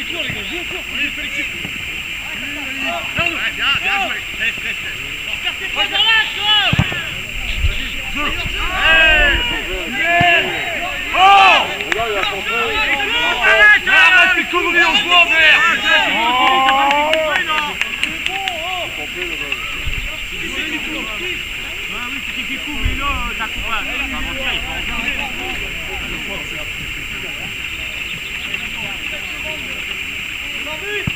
cours, les gars, jouez cours. Oui, Oh Ah oui, c'était qui couvre, là, t'accompagnes. Avant-hier, jouer.